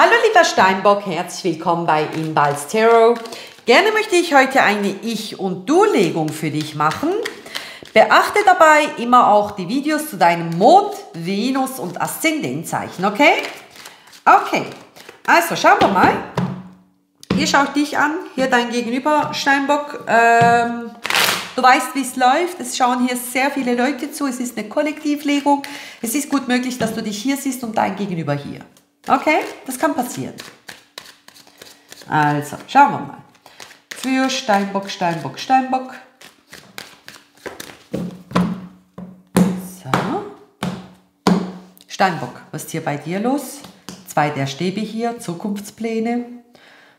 Hallo lieber Steinbock, herzlich willkommen bei Inballs Tarot. Gerne möchte ich heute eine Ich- und Du-Legung für dich machen. Beachte dabei immer auch die Videos zu deinem Mond, Venus und Aszendentzeichen, okay? Okay, also schauen wir mal. Hier schau ich dich an, hier dein Gegenüber, Steinbock. Ähm, du weißt, wie es läuft. Es schauen hier sehr viele Leute zu. Es ist eine Kollektivlegung. Es ist gut möglich, dass du dich hier siehst und dein Gegenüber hier. Okay, das kann passieren. Also, schauen wir mal. Für Steinbock, Steinbock, Steinbock. So. Steinbock, was ist hier bei dir los? Zwei der Stäbe hier, Zukunftspläne.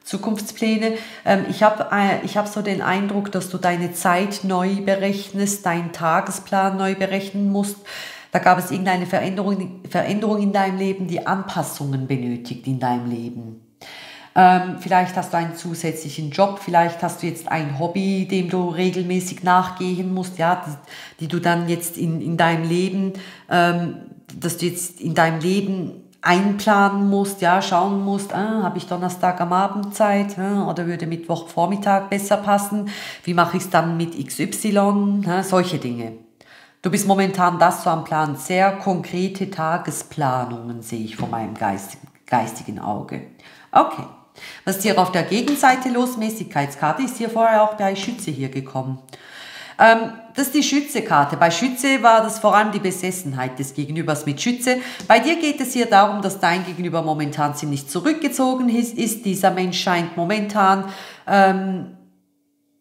Zukunftspläne. Ähm, ich habe äh, ich hab so den Eindruck, dass du deine Zeit neu berechnest, deinen Tagesplan neu berechnen musst. Da gab es irgendeine Veränderung, Veränderung in deinem Leben, die Anpassungen benötigt in deinem Leben. Ähm, vielleicht hast du einen zusätzlichen Job, vielleicht hast du jetzt ein Hobby, dem du regelmäßig nachgehen musst, ja, die, die du dann jetzt in, in deinem Leben, ähm, dass du jetzt in deinem Leben einplanen musst, ja, schauen musst, ah, habe ich Donnerstag am Abend Zeit ah, oder würde Mittwochvormittag besser passen, wie mache ich es dann mit XY, ah, solche Dinge. Du bist momentan das so am Plan. Sehr konkrete Tagesplanungen sehe ich vor meinem Geist, geistigen Auge. Okay. Was ist hier auf der Gegenseite los? Mäßigkeitskarte ist hier vorher auch bei Schütze hier gekommen. Ähm, das ist die Schütze-Karte. Bei Schütze war das vor allem die Besessenheit des Gegenübers mit Schütze. Bei dir geht es hier darum, dass dein Gegenüber momentan ziemlich zurückgezogen ist. ist. Dieser Mensch scheint momentan ähm,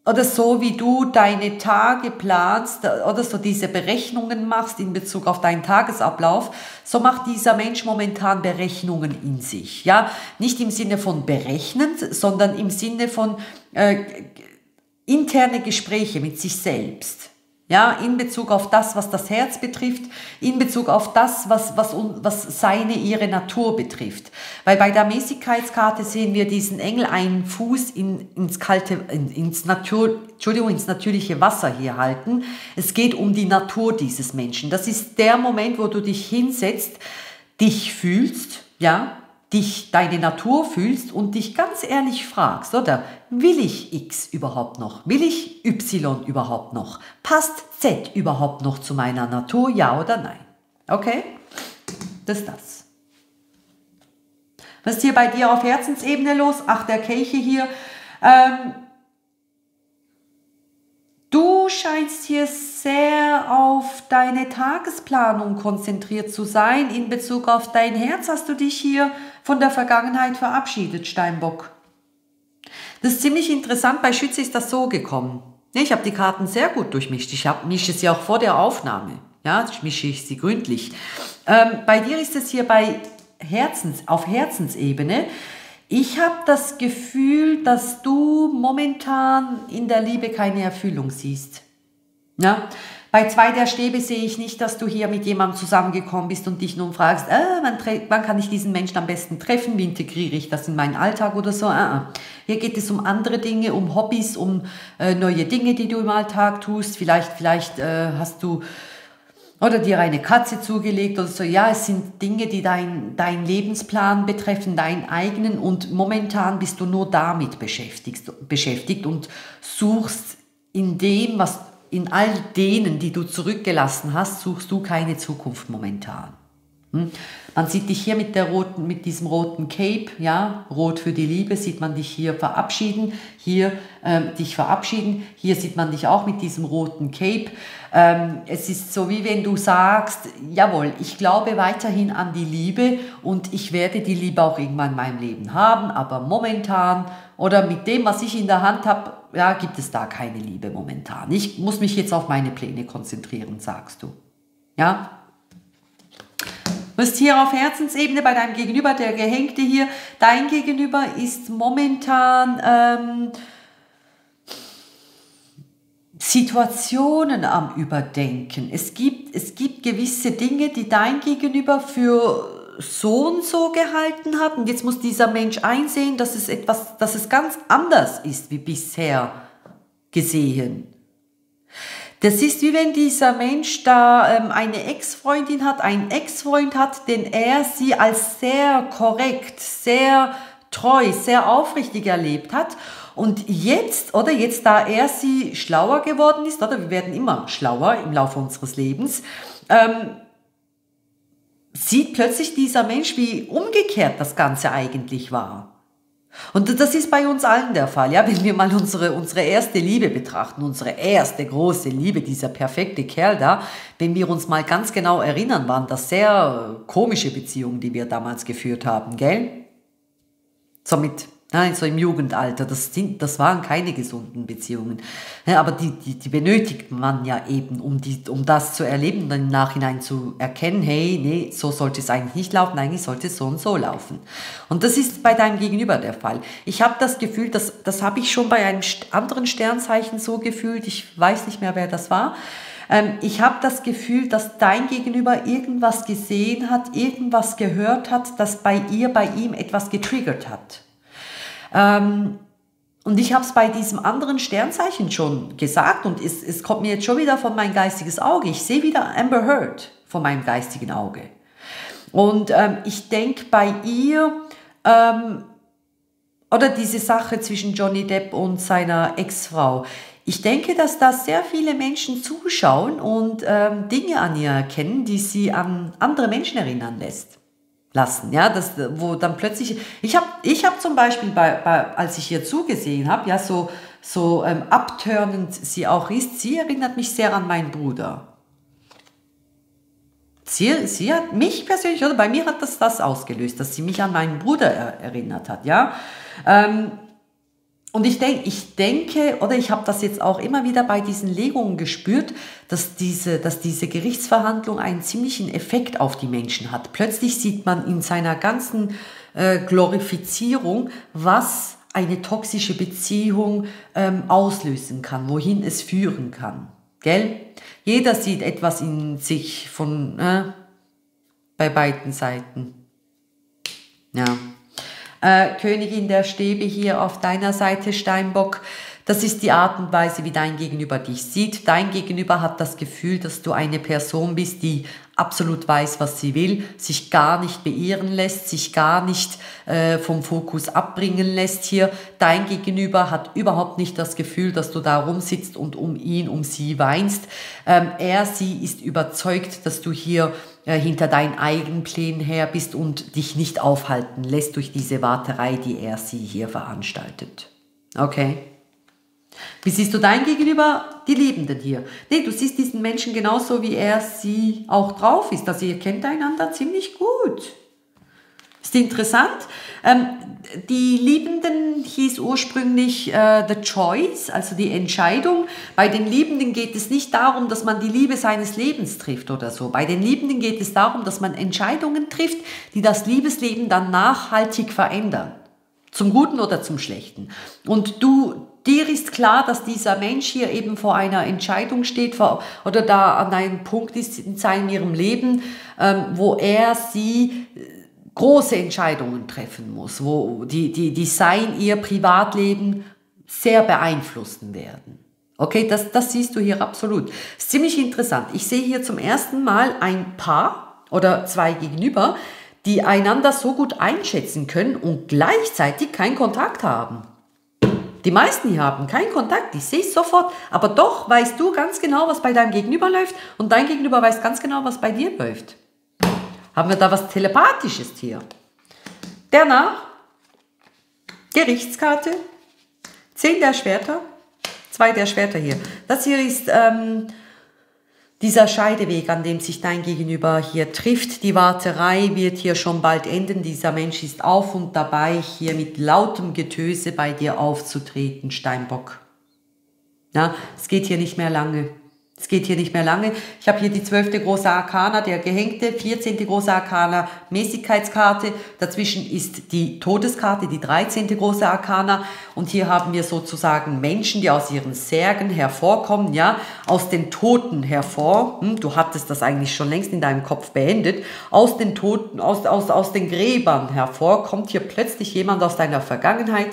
oder so wie du deine Tage planst oder so diese Berechnungen machst in Bezug auf deinen Tagesablauf, so macht dieser Mensch momentan Berechnungen in sich. Ja, nicht im Sinne von berechnend, sondern im Sinne von äh, interne Gespräche mit sich selbst. Ja, in Bezug auf das, was das Herz betrifft, in Bezug auf das, was, was, was seine, ihre Natur betrifft. Weil bei der Mäßigkeitskarte sehen wir diesen Engel einen Fuß in, ins kalte, ins Natur, Entschuldigung, ins natürliche Wasser hier halten. Es geht um die Natur dieses Menschen. Das ist der Moment, wo du dich hinsetzt, dich fühlst, ja, dich deine Natur fühlst und dich ganz ehrlich fragst, oder will ich X überhaupt noch? Will ich Y überhaupt noch? Passt Z überhaupt noch zu meiner Natur? Ja oder nein? Okay? Das ist das. Was ist hier bei dir auf Herzensebene los? Ach, der Kelche hier. Ähm, Du scheinst hier sehr auf deine Tagesplanung konzentriert zu sein. In Bezug auf dein Herz hast du dich hier von der Vergangenheit verabschiedet, Steinbock. Das ist ziemlich interessant. Bei Schütze ist das so gekommen. Ich habe die Karten sehr gut durchmischt. Ich mische sie auch vor der Aufnahme. Ja, mische ich sie gründlich. Ähm, bei dir ist es hier bei Herzens, auf Herzensebene. Ich habe das Gefühl, dass du momentan in der Liebe keine Erfüllung siehst. Ja? Bei zwei der Stäbe sehe ich nicht, dass du hier mit jemandem zusammengekommen bist und dich nun fragst, äh, wann, wann, kann ich diesen Menschen am besten treffen, wie integriere ich das in meinen Alltag oder so. Äh. Hier geht es um andere Dinge, um Hobbys, um äh, neue Dinge, die du im Alltag tust. Vielleicht, vielleicht äh, hast du oder dir eine Katze zugelegt oder so. Ja, es sind Dinge, die dein, dein Lebensplan betreffen, deinen eigenen und momentan bist du nur damit beschäftigt, beschäftigt und suchst in dem, was in all denen, die du zurückgelassen hast, suchst du keine Zukunft momentan. Hm? Man sieht dich hier mit, der roten, mit diesem roten Cape, ja, rot für die Liebe, sieht man dich hier verabschieden, hier ähm, dich verabschieden, hier sieht man dich auch mit diesem roten Cape. Ähm, es ist so, wie wenn du sagst, jawohl, ich glaube weiterhin an die Liebe und ich werde die Liebe auch irgendwann in meinem Leben haben, aber momentan oder mit dem, was ich in der Hand habe, ja, gibt es da keine Liebe momentan. Ich muss mich jetzt auf meine Pläne konzentrieren, sagst du. Ja, bist hier auf Herzensebene bei deinem Gegenüber, der Gehängte hier. Dein Gegenüber ist momentan ähm, Situationen am Überdenken. Es gibt, es gibt gewisse Dinge, die dein Gegenüber für so und so gehalten hat. Und jetzt muss dieser Mensch einsehen, dass es etwas, dass es ganz anders ist wie bisher gesehen. Das ist wie wenn dieser Mensch da ähm, eine Ex-Freundin hat, einen Ex-Freund hat, den er sie als sehr korrekt, sehr treu, sehr aufrichtig erlebt hat. Und jetzt, oder jetzt, da er sie schlauer geworden ist, oder wir werden immer schlauer im Laufe unseres Lebens, ähm, sieht plötzlich dieser Mensch, wie umgekehrt das Ganze eigentlich war. Und das ist bei uns allen der Fall, ja, wenn wir mal unsere, unsere erste Liebe betrachten, unsere erste große Liebe, dieser perfekte Kerl da, wenn wir uns mal ganz genau erinnern, waren das sehr komische Beziehungen, die wir damals geführt haben, gell? Somit Nein, so im Jugendalter, das, sind, das waren keine gesunden Beziehungen. Ja, aber die, die, die benötigt man ja eben, um, die, um das zu erleben und dann im Nachhinein zu erkennen, hey, nee, so sollte es eigentlich nicht laufen, eigentlich sollte es so und so laufen. Und das ist bei deinem Gegenüber der Fall. Ich habe das Gefühl, das, das habe ich schon bei einem anderen Sternzeichen so gefühlt, ich weiß nicht mehr, wer das war. Ähm, ich habe das Gefühl, dass dein Gegenüber irgendwas gesehen hat, irgendwas gehört hat, das bei ihr, bei ihm etwas getriggert hat. Ähm, und ich habe es bei diesem anderen Sternzeichen schon gesagt und es, es kommt mir jetzt schon wieder von mein geistiges Auge. Ich sehe wieder Amber Heard von meinem geistigen Auge. Und ähm, ich denke bei ihr, ähm, oder diese Sache zwischen Johnny Depp und seiner Ex-Frau. Ich denke, dass da sehr viele Menschen zuschauen und ähm, Dinge an ihr erkennen, die sie an andere Menschen erinnern lässt lassen. Ja, das, wo dann plötzlich, ich habe ich hab zum Beispiel, bei, bei, als ich ihr zugesehen habe, ja, so, so ähm, abtörnend sie auch ist, sie erinnert mich sehr an meinen Bruder. Sie, sie hat mich persönlich, oder bei mir hat das das ausgelöst, dass sie mich an meinen Bruder er, erinnert hat, ja. Ähm, und ich, denk, ich denke, oder ich habe das jetzt auch immer wieder bei diesen Legungen gespürt, dass diese, dass diese Gerichtsverhandlung einen ziemlichen Effekt auf die Menschen hat. Plötzlich sieht man in seiner ganzen äh, Glorifizierung, was eine toxische Beziehung ähm, auslösen kann, wohin es führen kann. Gell? Jeder sieht etwas in sich von äh, bei beiden Seiten. Ja äh, Königin der Stäbe hier auf deiner Seite, Steinbock. Das ist die Art und Weise, wie dein Gegenüber dich sieht. Dein Gegenüber hat das Gefühl, dass du eine Person bist, die absolut weiß, was sie will, sich gar nicht beirren lässt, sich gar nicht äh, vom Fokus abbringen lässt hier. Dein Gegenüber hat überhaupt nicht das Gefühl, dass du da rumsitzt und um ihn, um sie weinst. Ähm, er, sie ist überzeugt, dass du hier hinter deinen eigenen Plänen her bist und dich nicht aufhalten lässt durch diese Warterei, die er sie hier veranstaltet. Okay? Wie siehst du dein Gegenüber? Die Liebenden hier. Nee, du siehst diesen Menschen genauso, wie er sie auch drauf ist. Also ihr kennt einander ziemlich gut. Ist interessant. Ähm, die Liebenden hieß ursprünglich äh, The Choice, also die Entscheidung. Bei den Liebenden geht es nicht darum, dass man die Liebe seines Lebens trifft oder so. Bei den Liebenden geht es darum, dass man Entscheidungen trifft, die das Liebesleben dann nachhaltig verändern. Zum Guten oder zum Schlechten. Und du, dir ist klar, dass dieser Mensch hier eben vor einer Entscheidung steht vor, oder da an einem Punkt ist in seinem ihrem Leben, ähm, wo er sie große Entscheidungen treffen muss, wo die, die, die sein ihr Privatleben sehr beeinflussen werden. Okay, das, das siehst du hier absolut. Ist ziemlich interessant. Ich sehe hier zum ersten Mal ein Paar oder zwei gegenüber, die einander so gut einschätzen können und gleichzeitig keinen Kontakt haben. Die meisten hier haben keinen Kontakt, ich sehe es sofort, aber doch weißt du ganz genau, was bei deinem Gegenüber läuft und dein Gegenüber weiß ganz genau, was bei dir läuft. Haben wir da was Telepathisches hier? Danach Gerichtskarte, 10 der Schwerter, 2 der Schwerter hier. Das hier ist ähm, dieser Scheideweg, an dem sich dein Gegenüber hier trifft. Die Warterei wird hier schon bald enden. Dieser Mensch ist auf und dabei, hier mit lautem Getöse bei dir aufzutreten, Steinbock. Ja, es geht hier nicht mehr lange. Es geht hier nicht mehr lange. Ich habe hier die zwölfte große Arkana, der gehängte, 14. große Arkana, Mäßigkeitskarte. Dazwischen ist die Todeskarte, die 13. große Arkana. Und hier haben wir sozusagen Menschen, die aus ihren Särgen hervorkommen, ja, aus den Toten hervor. Hm, du hattest das eigentlich schon längst in deinem Kopf beendet. Aus den Toten, aus, aus, aus den Gräbern hervor kommt hier plötzlich jemand aus deiner Vergangenheit,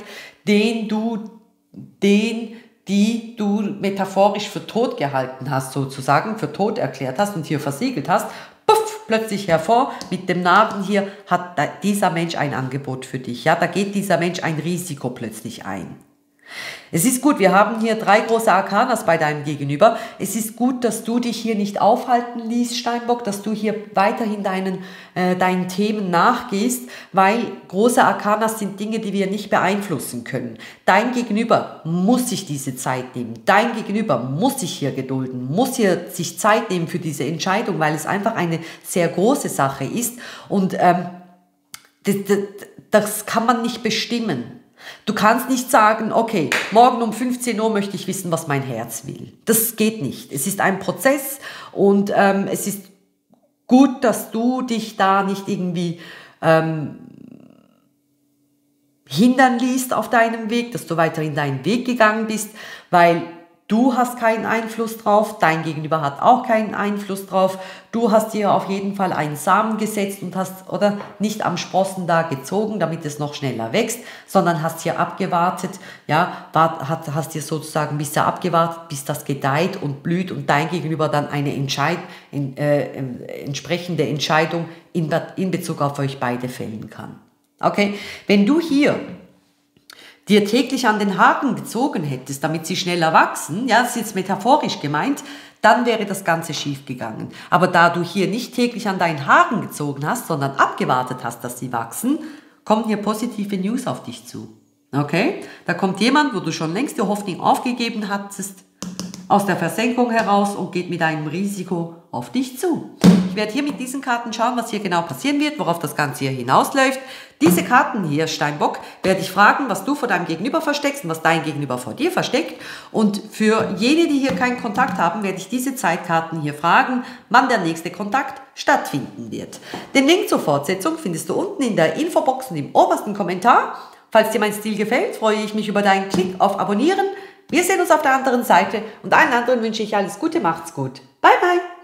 den du, den die du metaphorisch für tot gehalten hast, sozusagen, für tot erklärt hast und hier versiegelt hast, puff, plötzlich hervor mit dem Namen hier hat dieser Mensch ein Angebot für dich. Ja, da geht dieser Mensch ein Risiko plötzlich ein. Es ist gut, wir haben hier drei große Arkanas bei deinem Gegenüber. Es ist gut, dass du dich hier nicht aufhalten ließ, Steinbock, dass du hier weiterhin deinen, äh, deinen Themen nachgehst, weil große Arkanas sind Dinge, die wir nicht beeinflussen können. Dein Gegenüber muss sich diese Zeit nehmen. Dein Gegenüber muss sich hier gedulden, muss hier sich Zeit nehmen für diese Entscheidung, weil es einfach eine sehr große Sache ist und ähm, das, das, das kann man nicht bestimmen. Du kannst nicht sagen, okay, morgen um 15 Uhr möchte ich wissen, was mein Herz will. Das geht nicht. Es ist ein Prozess und ähm, es ist gut, dass du dich da nicht irgendwie ähm, hindern liest auf deinem Weg, dass du weiterhin deinen Weg gegangen bist, weil Du hast keinen Einfluss drauf, dein Gegenüber hat auch keinen Einfluss drauf. Du hast dir auf jeden Fall einen Samen gesetzt und hast oder nicht am Sprossen da gezogen, damit es noch schneller wächst, sondern hast hier abgewartet, ja, hat, hast dir sozusagen bisher abgewartet, bis das gedeiht und blüht und dein Gegenüber dann eine Entscheid, in, äh, entsprechende Entscheidung in, in Bezug auf euch beide fällen kann. Okay, wenn du hier dir täglich an den Haken gezogen hättest, damit sie schneller wachsen, ja, das ist jetzt metaphorisch gemeint, dann wäre das Ganze schief gegangen. Aber da du hier nicht täglich an deinen Haken gezogen hast, sondern abgewartet hast, dass sie wachsen, kommen hier positive News auf dich zu. Okay? Da kommt jemand, wo du schon längst die Hoffnung aufgegeben hattest, aus der Versenkung heraus und geht mit einem Risiko auf dich zu. Ich werde hier mit diesen Karten schauen, was hier genau passieren wird, worauf das Ganze hier hinausläuft. Diese Karten hier, Steinbock, werde ich fragen, was du vor deinem Gegenüber versteckst und was dein Gegenüber vor dir versteckt. Und für jene, die hier keinen Kontakt haben, werde ich diese Zeitkarten hier fragen, wann der nächste Kontakt stattfinden wird. Den Link zur Fortsetzung findest du unten in der Infobox und im obersten Kommentar. Falls dir mein Stil gefällt, freue ich mich über deinen Klick auf Abonnieren. Wir sehen uns auf der anderen Seite und allen anderen wünsche ich alles Gute, macht's gut. Bye bye!